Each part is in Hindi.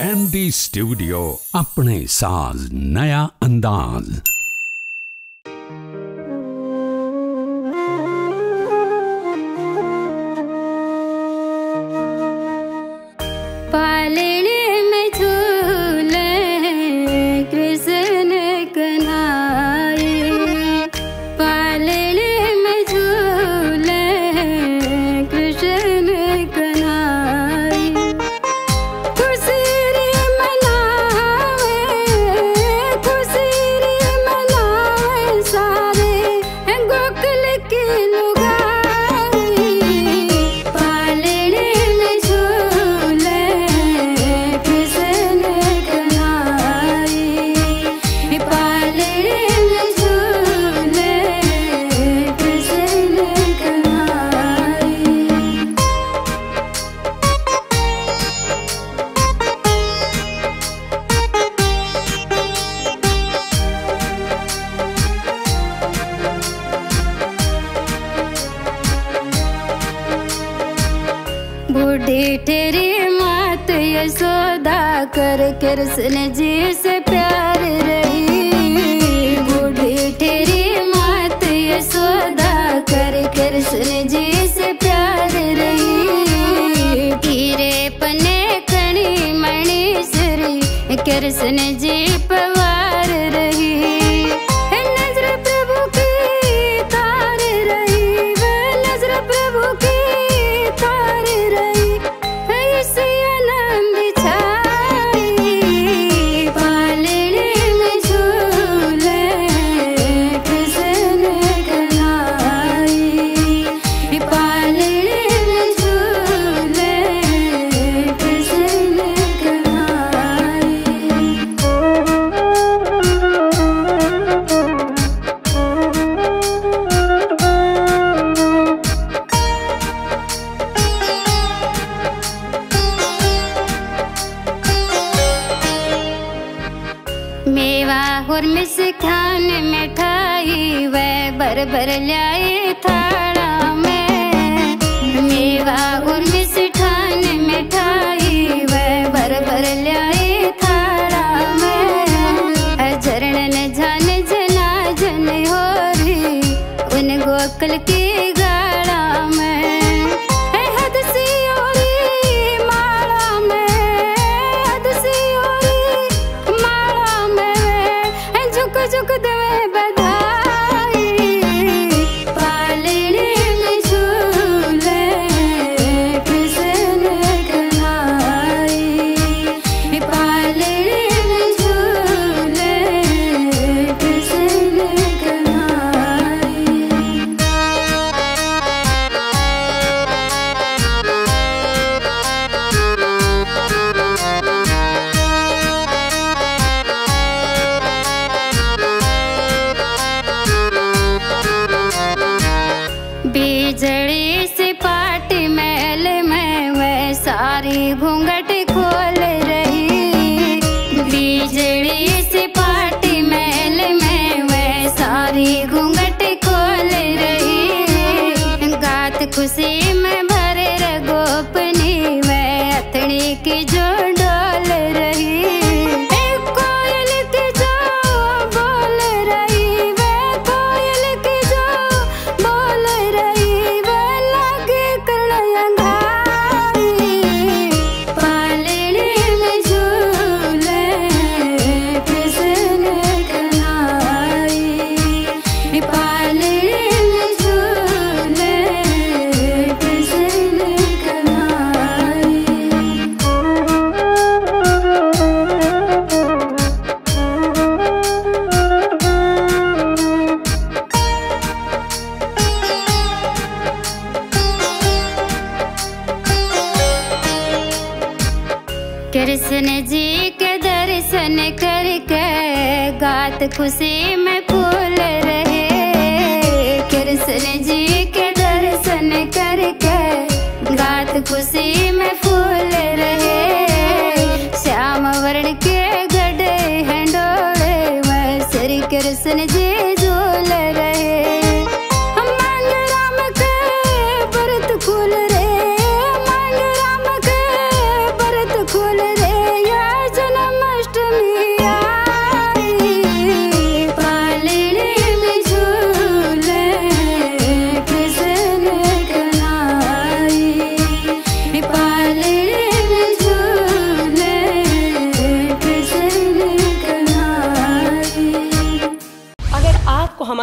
एमडी स्टूडियो अपने साज नया अंदाज। बूढ़ी तेरी मात यशोदा कर कृष्ण जी से प्यार और मिस खान मिठाई वह भर भर लाए थाड़ा में। मेवा और खान मिठाई वह भर भर लाए थाड़ा में। झरण न झन जना जन हो रही उन गोकल की गाड़ा में। 해줘 그 कृष्ण जी के दर्शन करके गात खुशी में फूल रहे। कृष्ण जी के दर्शन करके गात खुशी में फूल रहे। श्याम वर्ण के गडे हंडोले वह श्री कृष्ण जी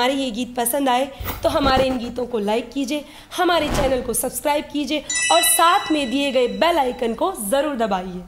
हमारे ये गीत पसंद आए तो हमारे इन गीतों को लाइक कीजिए, हमारे चैनल को सब्सक्राइब कीजिए और साथ में दिए गए बेल आइकन को ज़रूर दबाइए।